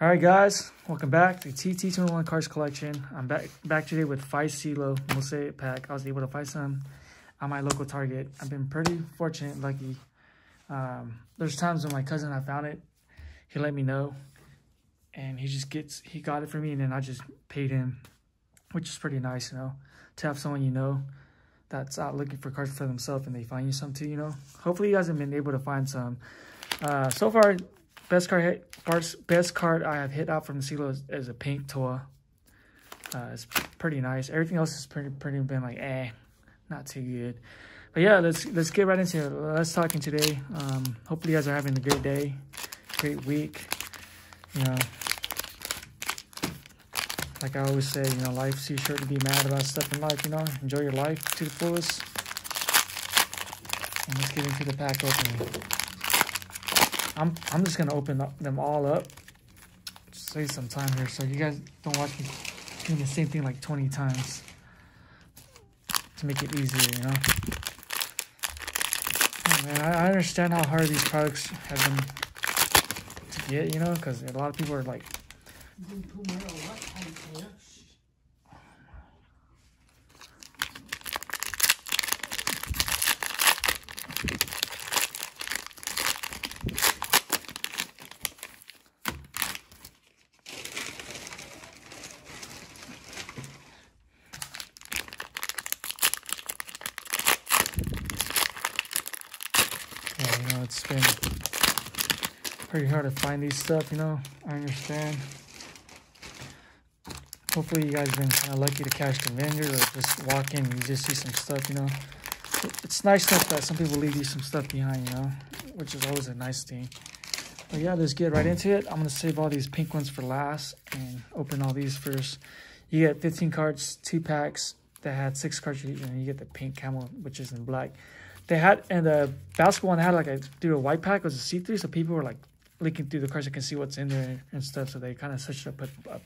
All right, guys, welcome back to TT21 Cards Collection. I'm back back today with five Cello Mosaic Pack. I was able to find some at my local Target. I've been pretty fortunate, lucky. Um, there's times when my cousin I found it, he let me know, and he just gets he got it for me, and then I just paid him, which is pretty nice, you know, to have someone you know that's out looking for cards for themselves and they find you some too, you know. Hopefully, you guys have been able to find some. Uh, so far, best card hit, best card I have hit out from Cello is, is a pink Tua. Uh, it's pretty nice. Everything else has pretty pretty been like eh, not too good. But yeah, let's let's get right into it. Let's talking today. Um, hopefully you guys are having a great day, great week. You know, like I always say, you know, life's too short to be mad about stuff in life. You know, enjoy your life to the fullest. And let's get into the pack opening. I'm I'm just gonna open up, them all up. Save some time here, so you guys don't watch me doing the same thing like 20 times to make it easier, you know. Oh, man, I, I understand how hard these products have been to get, you know, because a lot of people are like. It's been pretty hard to find these stuff, you know. I understand. Hopefully you guys been kind of lucky to catch the vendor or just walk in and you just see some stuff, you know. It's nice enough that some people leave you some stuff behind, you know, which is always a nice thing. But yeah, let's get right into it. I'm going to save all these pink ones for last and open all these first. You get 15 cards, two packs that had six cards, and you get the pink camel, which is in black. They had and the basketball one had like a through a white pack was a see through, so people were like leaking through the cards and can see what's in there and stuff. So they kind of switched up, up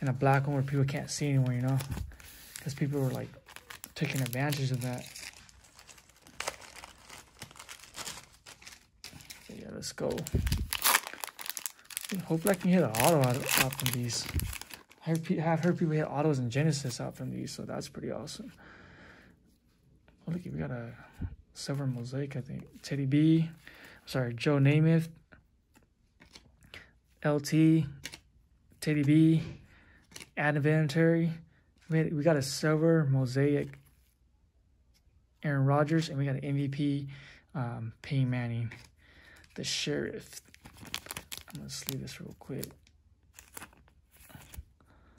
in a black one where people can't see anymore, you know, because people were like taking advantage of that. So yeah, let's go. Hopefully I can hit an auto out, out from these. I have heard people hit autos and Genesis out from these, so that's pretty awesome. Oh, look, we got a Silver Mosaic, I think. Teddy B. Sorry, Joe Namath. LT. Teddy B. Adam Vinatieri. We got a Silver Mosaic. Aaron Rodgers. And we got an MVP. Um, Peyton Manning. The Sheriff. I'm going to sleeve this real quick.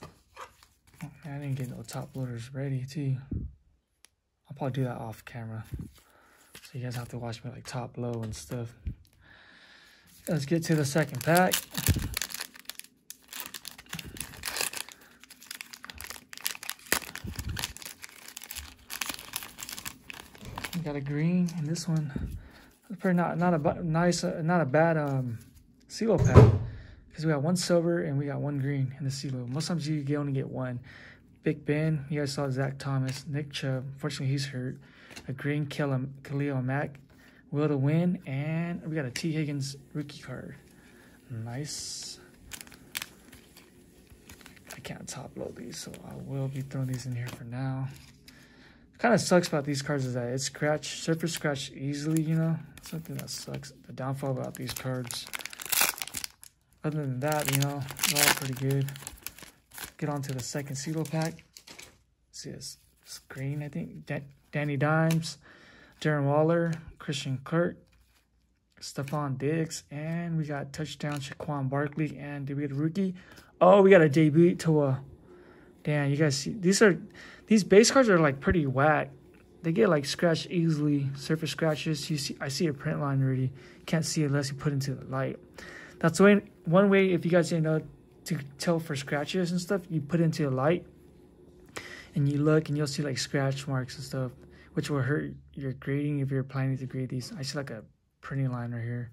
Oh, I didn't get no top loaders ready, too. I'll probably do that off camera. You guys have to watch me like top low and stuff. Let's get to the second pack. We got a green and this one. Pretty not not a nice, uh, not a bad um, Cello pack because we got one silver and we got one green in the Cello. Most times you only get one. Big Ben, you guys saw Zach Thomas, Nick Chubb. Unfortunately, he's hurt. A green Khalil Mack, Will to win, and we got a Tee Higgins rookie card. Nice. I can't top load these, so I will be throwing these in here for now. Kind of sucks about these cards is that it's scratch, surface scratch easily, you know? Something that sucks. The downfall about these cards. Other than that, you know, they're all pretty good get on to the second Cello pack. See this screen, I think. Da Danny Dimes, Darren Waller, Christian Kirk, Stefon Diggs, and we got touchdown Saquon Barkley, and did we get a rookie? Oh, we got a debut to a. Damn, you guys see these are these base cards are like pretty whack. They get like scratched easily, surface scratches. You see, I see a print line already. Can't see it unless you put into the light. That's way, one way. If you guys didn't know, to tell for scratches and stuff, you put into the light and you look and you'll see like scratch marks and stuff, which will hurt your grading if you're planning to grade these. I see like a printing line right here.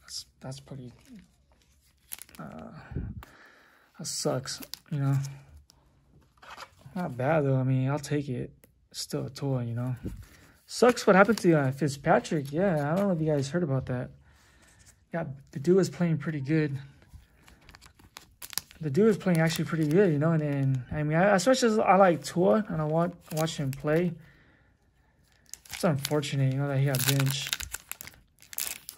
That's that's pretty. Uh, that sucks, you know. Not bad though. I mean, I'll take it. Still a toy, you know. Sucks what happened to uh, Fitzpatrick. Yeah, I don't know if you guys heard about that. Yeah, the dude was playing pretty good the dude is playing actually pretty good, you know. And then I mean, I, as much as I like Tua and I want watch him play, it's unfortunate, you know, that he got benched.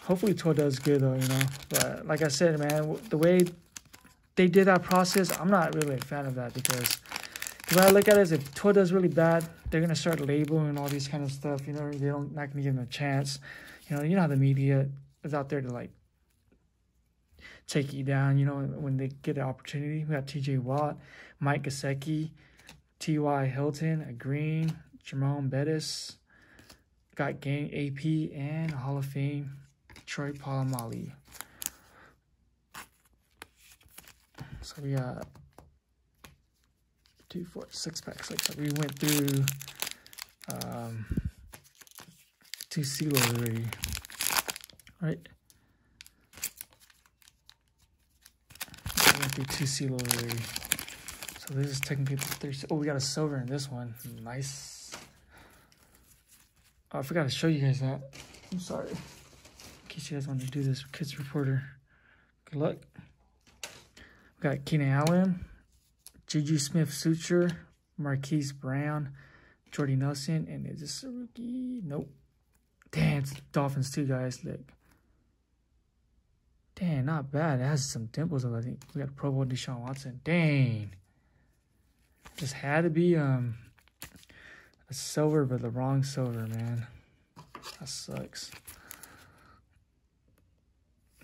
Hopefully, Tua does good though, you know. But like I said, man, the way they did that process, I'm not really a fan of that because the way I look at it is if Tua does really bad, they're gonna start labeling all these kind of stuff. You know, they don't not gonna give him a chance. You know, you know how the media is out there to like take you down, you know, when they get the opportunity. We got TJ Watt, Mike Gesicki, T.Y. Hilton, a Green, Jerome Bettis, got Gang AP, and Hall of Fame, Troy Polamalu. So we got two, four, six packs. Like so we went through um, two Cellos already, right? Through two Cellos already. So this is technically three. Oh, we got a silver in this one. Nice. Oh, I forgot to show you guys that. I'm sorry. In case you guys want to do this, Kids Reporter. Good luck. We got Keenan Allen, Juju Smith-Schuster, Marquise Brown, Jordy Nelson, and is this a rookie? Nope. Damn, it's Dolphins too, guys. Look. Dang, not bad. It has some dimples. I think we got Pro Bowl Deshaun Watson. Dang. Just had to be um a silver, but the wrong silver, man. That sucks.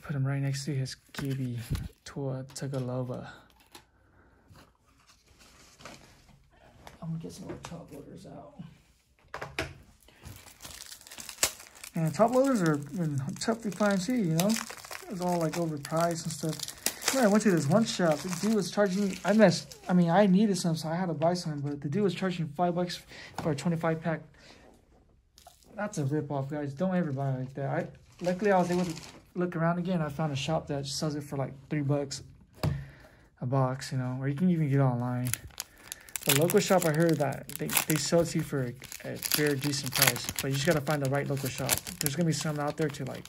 Put him right next to his QB, Tua Tagovailoa. I'm gonna get some more top loaders out. And top loaders are tough to find too, you know? Was all like overpriced and stuff. I went to this one shop, the dude was charging me, I messed, I mean, I needed some, so I had to buy some, but the dude was charging five bucks for a 25 pack. That's a rip off, guys. Don't ever buy like that. I Luckily, I was able to look around again. I found a shop that sells it for like three bucks a box, you know, or you can even get online. The local shop, I heard that they, they sell it to you for a, a fair, decent price, but you just got to find the right local shop. There's to be some out there to like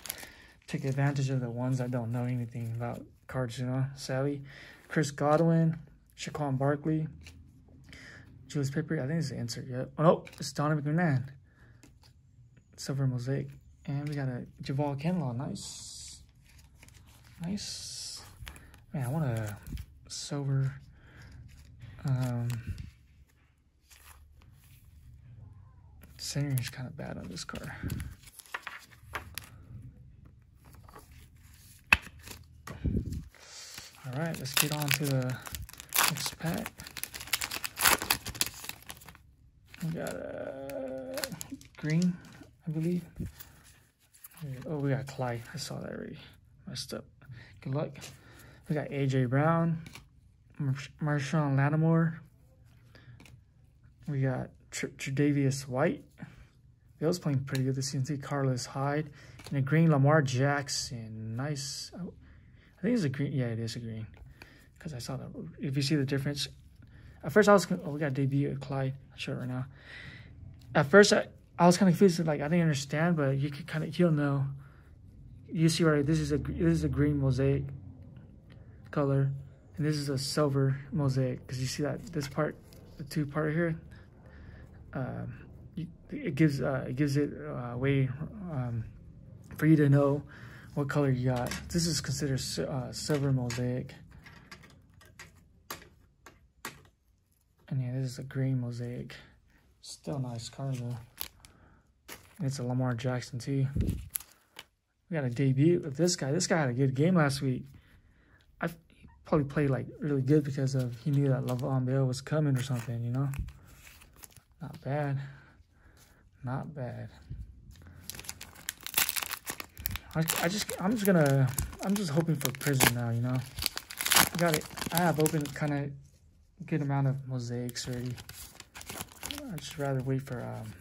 take advantage of the ones that don't know anything about cards, you know, Sally, Chris Godwin, Saquon Barkley, Julius Pepper. I think it's the insert yet. Oh, no, it's Donovan McNabb. Silver Mosaic. And we got a Javon Kinlaw. Nice. Nice. Man, I want a silver. Um, centering is kind of bad on this car. All right, let's get on to the next pack. We got a uh, green, I believe. Oh, we got Clyde. I saw that already. Messed up. Good luck. We got AJ Brown, Mar Marshon Lattimore. We got Tr Tre'Davious White. He was playing pretty good this season. Carlos Hyde. And a green Lamar Jackson. Nice. Oh, I think it's a green. Yeah, it is a green. Because I saw that. If you see the difference. At first, I was... Oh, we got debut at Clyde. I'll show right now. At first, I, I was kind of confused. Like, I didn't understand, but you could kind of... You'll know. You see right This is a this is a green mosaic color. And this is a silver mosaic. Because you see that this part, the two part here, um, it gives uh, it gives it a uh, way um, for you to know what color you got. This is considered uh, silver mosaic. And yeah, this is a green mosaic. Still nice car though. And it's a Lamar Jackson too. We got a debut of this guy. This guy had a good game last week. I probably played like really good because of he knew that Le'Veon Bell was coming or something, you know. Not bad. Not bad. I, I just, I'm just gonna, I'm just hoping for Prizm now, you know. I got it. I have opened kind of good amount of mosaics already. I'd just rather wait for um,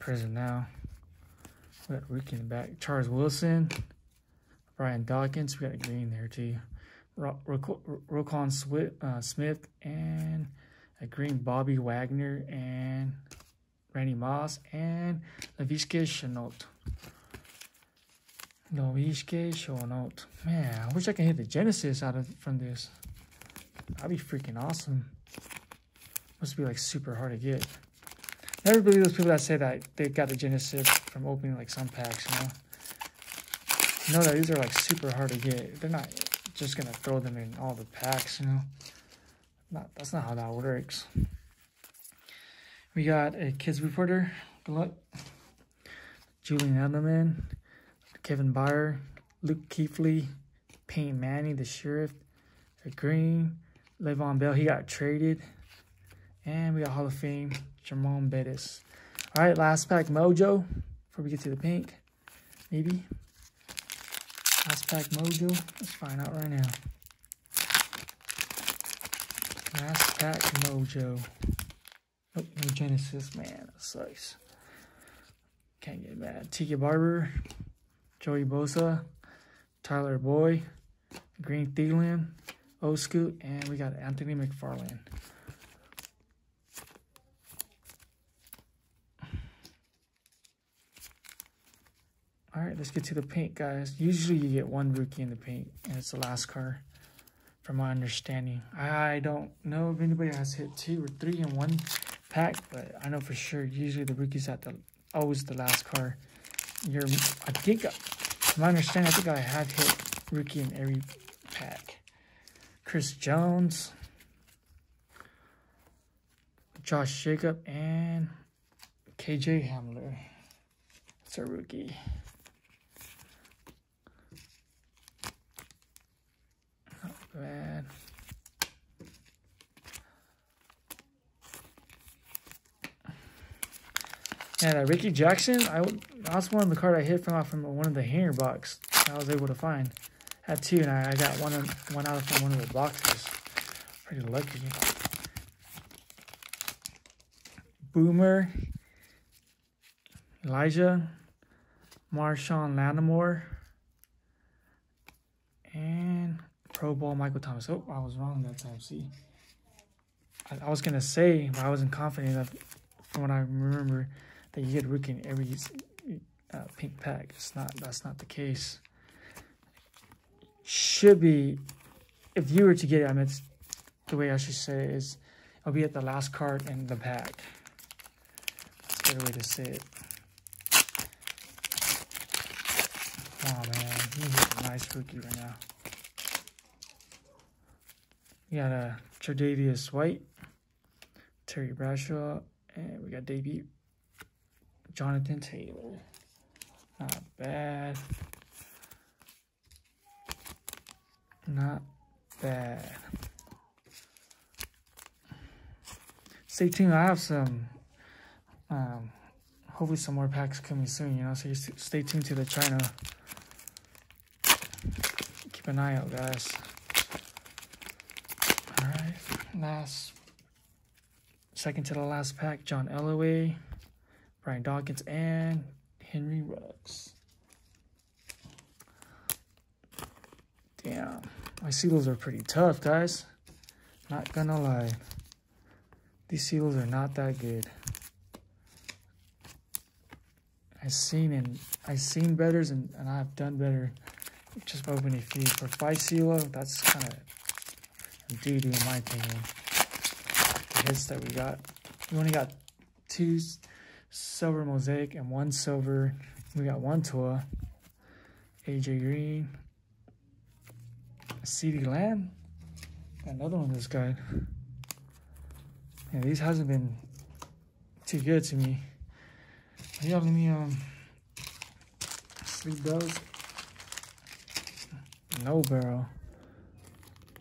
Prizm now. We got Ricky in the back. Charles Wilson, Brian Dawkins. We got a green there too. Ro Roquan uh, Smith and a green Bobby Wagner and Randy Moss, and Laviska Shenault. Noishke Shonot. Man, I wish I could hit the Genesis out of from this. That'd be freaking awesome. Must be like super hard to get. Never believe those people that say that they got the Genesis from opening like some packs, you know. You know that these are like super hard to get. They're not just gonna throw them in all the packs, you know. Not that's not how that works. We got a kids reporter, Glut, Julian Edelman, Kevin Byard, Luke Kuechly, Peyton Manning, the sheriff, the Green, Le'Veon Bell, he got traded. And we got Hall of Fame, Jerome Bettis. All right, last pack Mojo before we get to the pink. Maybe. Last pack Mojo. Let's find out right now. Last pack Mojo. Oh, no Genesis. Man, that sucks. Can't get mad. Tiki Barber. Joey Bosa. Tyler Boyd, Green Thielen. O Scoot. And we got Anthony McFarland. All right, let's get to the paint, guys. Usually you get one rookie in the paint, and it's the last car, from my understanding. I don't know if anybody has hit two or three in one pack, but I know for sure usually the rookie's at the always the last car. You're, I think, from my understanding, I think I have hit rookie in every pack. Chris Jones, Josh Jacob, and KJ Hamler. It's a rookie. man. And uh, Rickey Jackson, I that's one of the card I hit from from one of the hanger box I was able to find. Had two, and I, I got one one out from one of the boxes. Pretty lucky. Boomer, Elijah, Marshon Lattimore, and Pro Bowl Michael Thomas. Oh, I was wrong that time. See, I, I was gonna say, but I wasn't confident enough. From what I remember, that you get rookie in every uh, pink pack. It's not. That's not the case. Should be, if you were to get it, I mean, the way I should say it is, it'll be at the last card in the pack. That's a better way to say it. Oh man, he's a nice rookie right now. We got a uh, Tre'Davious White, Terry Bradshaw, and we got debut Jonathan Taylor. Not bad. Not bad. Stay tuned. I have some, um, hopefully some more packs coming soon, you know, so just stay tuned to the channel. Keep an eye out, guys All right, last, second to the last pack, John Elway, Brian Dawkins, and Henry Ruggs. Damn, my seals are pretty tough, guys. Not gonna lie. These seals are not that good. I've seen and I've seen betters and, and I've done better just by opening a few. For five seal, that's kind of doo doo in my opinion. The hits that we got, we only got two silver mosaic and one silver. We got one Tua, AJ Green, CeeDee Lamb, another one this guy. Yeah, these hasn't been too good to me. Yeah, let me um sleep those. No barrel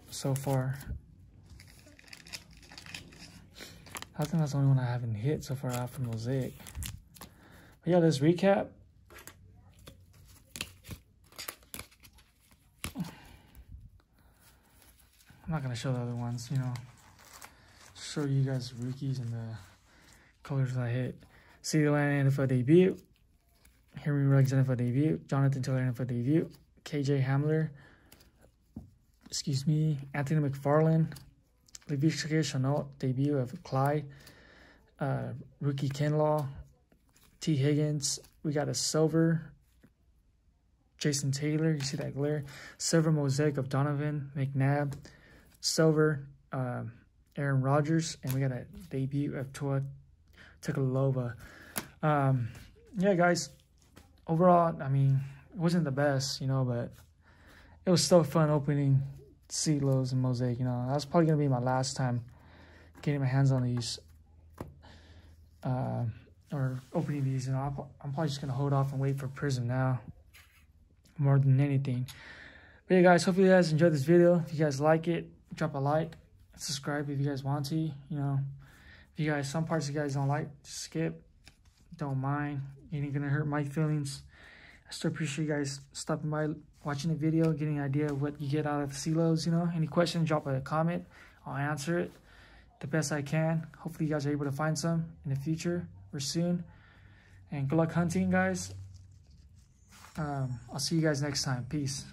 so far. I think that's the only one I haven't hit so far out from Mosaic. But yeah, let's recap. I'm not going to show the other ones, you know. Show you guys rookies and the colors I hit. CeeDee Lamb NFL debut. Henry Ruggs NFL debut. Jonathan Taylor NFL debut. KJ Hamler excuse me, Anthony McFarland, Shenault, debut of Clyde, uh, rookie Kinlaw, Tee Higgins. We got a silver, Jason Taylor. You see that glare. Silver Mosaic of Donovan McNabb. Silver um, Aaron Rodgers. And we got a debut of Tua Tagovailoa. Um, yeah, guys. Overall, I mean, it wasn't the best, you know, but it was still fun opening Cellos and Mosaic, you know. That's probably to be my last time getting my hands on these. Uh, or opening these, you know. I'm probably just to hold off and wait for Prizm now. More than anything. But yeah, guys, hopefully you guys enjoyed this video. If you guys like it, drop a like. Subscribe if you guys want to, you know. If you guys, some parts you guys don't like, skip. Don't mind. It ain't to hurt my feelings. I still appreciate you guys stopping by, watching the video, getting an idea of what you get out of the Cellos, you know. Any questions, drop a comment. I'll answer it the best I can. Hopefully you guys are able to find some in the future or soon. And good luck hunting, guys. Um, I'll see you guys next time. Peace.